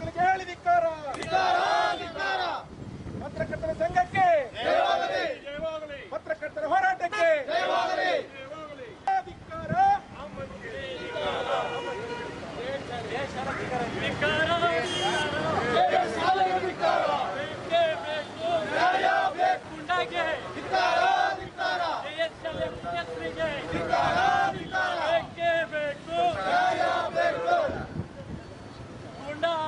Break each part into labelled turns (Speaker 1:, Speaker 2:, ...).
Speaker 1: ಗೂಂಡಾಗಳಿಗೆ ಹೇಳಿ ಧಿಕ್ಕಾರ. ಪತ್ರಕರ್ತರ ಸಂಘಕ್ಕೆ. ಪತ್ರಕರ್ತರ ಹೋರಾಟಕ್ಕೆ. ಧಿಕ್ಕಾರ ಹೇಳಿ ಧಿಕ್ಕಾರ ಪತ್ರಕರ್ತರ ಮೇಲೆ ಹಲ್ಲೆ ನಡೆಸಿದ ಗೂಂಡಾಗಳಿಗೆ ಹೇಳಿ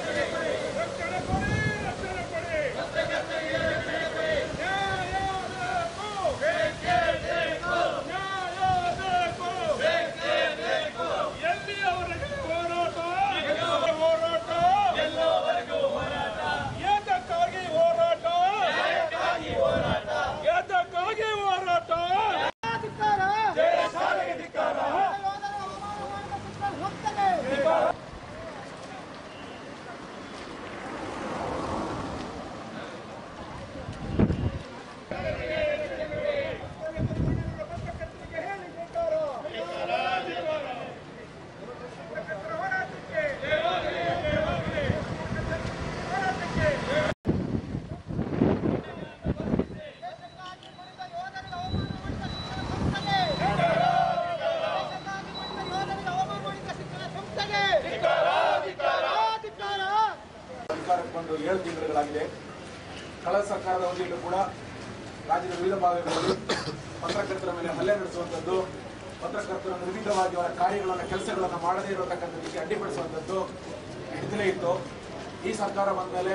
Speaker 2: ಬಂದು ಏಳು ತಿಂಗಳುಗಳಾಗಿದೆ ಕಳೆದ ಸರ್ಕಾರದ ಅವಧಿಯಲ್ಲೂ ಕೂಡ ರಾಜ್ಯದ ವಿವಿಧ ಭಾಗಗಳಲ್ಲಿ ಪತ್ರಕರ್ತರ ಮೇಲೆ ಹಲ್ಲೆ ನಡೆಸುವಂಥದ್ದು ಪತ್ರಕರ್ತರನ್ನು ವಿವಿಧವಾಗಿ ಅವರ ಕಾರ್ಯಗಳನ್ನು, ಕೆಲಸಗಳನ್ನು ಮಾಡದೇ ಇರತಕ್ಕಂಥದ್ದಕ್ಕೆ ಅಡ್ಡಿಪಡಿಸುವಂಥದ್ದು ಹಿಡಿದಲೇ ಇತ್ತು. ಈ ಸರ್ಕಾರ ಬಂದ ಮೇಲೆ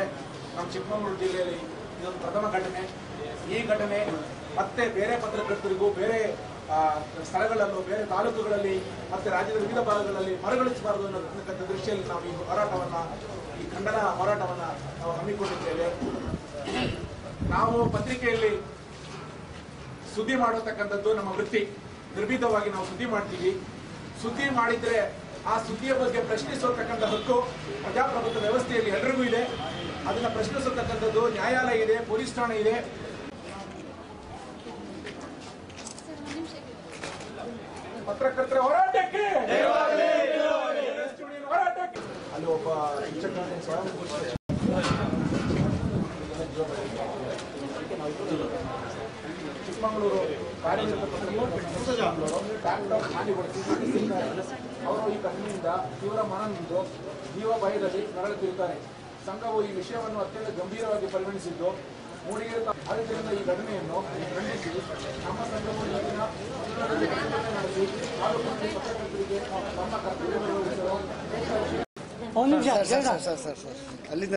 Speaker 2: ನಮ್ಮ ಚಿಕ್ಕಮಗಳೂರು ಜಿಲ್ಲೆಯಲ್ಲಿ ಇದೊಂದು ಪ್ರಥಮ ಘಟನೆ. ಈ ಘಟನೆ ಮತ್ತೆ ಬೇರೆ ಪತ್ರಕರ್ತರಿಗೂ, ಬೇರೆ ಸ್ಥಳಗಳಲ್ಲೂ ಬೇರೆ ತಾಲೂಕುಗಳಲ್ಲಿ ಮತ್ತೆ ರಾಜ್ಯದ ವಿವಿಧ ಭಾಗಗಳಲ್ಲಿ ಮರಗಳಿಸಬಾರದು ಅನ್ನೋದಕ್ಕಂಥ ದೃಷ್ಟಿಯಲ್ಲಿ ನಾವು ಈ ಹೋರಾಟವನ್ನ, ಈ ಖಂಡನ ಹೋರಾಟವನ್ನ ನಾವು ಹಮ್ಮಿಕೊಂಡಿದ್ದೇವೆ. ನಾವು ಪತ್ರಿಕೆಯಲ್ಲಿ ಸುದ್ದಿ ಮಾಡತಕ್ಕಂಥದ್ದು ನಮ್ಮ ವೃತ್ತಿ. ನಿರ್ಭೀತವಾಗಿ ನಾವು ಸುದ್ದಿ ಮಾಡ್ತೀವಿ. ಸುದ್ದಿ ಮಾಡಿದ್ರೆ ಆ ಸುದ್ದಿಯ ಬಗ್ಗೆ ಪ್ರಶ್ನಿಸತಕ್ಕಂಥ ಹಕ್ಕು ಪ್ರಜಾಪ್ರಭುತ್ವ ವ್ಯವಸ್ಥೆಯಲ್ಲಿ ಎಲ್ರಿಗೂ ಇದೆ. ಅದನ್ನ ಪ್ರಶ್ನಿಸತಕ್ಕಂಥದ್ದು ನ್ಯಾಯಾಲಯ ಇದೆ, ಪೊಲೀಸ್ ಠಾಣೆ ಇದೆ. ಪತ್ರಕರ್ತರ ಹೋರಾಟಕ್ಕೆ! ಹೋರಾಟಕ್ಕೆ! ಅಲ್ಲಿ ಒಬ್ಬ ಶಿಕ್ಷಕ ಸ್ವಯಂ ಚಿಕ್ಕಮಗಳೂರು ಅವರು ಈ ಕಣ್ಣಿನಿಂದ ತೀವ್ರ ಮನನೊಂದು ಜೀವ ಭಯದಲ್ಲಿ ನರಳುತ್ತಿರುತ್ತಾರೆ. ಸಂಘವು ಈ ವಿಷಯವನ್ನು ಅತ್ಯಂತ ಗಂಭೀರವಾಗಿ ಪರಿಗಣಿಸಿದ್ದು ಆದ್ದರಿಂದ ಈ ಘಟನೆಯನ್ನು ಖಂಡಿಸಿ ನಮ್ಮ ಸಂಘವು ಈಗಿನ ನಡೆಸಿ ತಾಲೂಕು ಪತ್ರಕರ್ತರಿಗೆ
Speaker 3: ಅಲ್ಲಿಂದ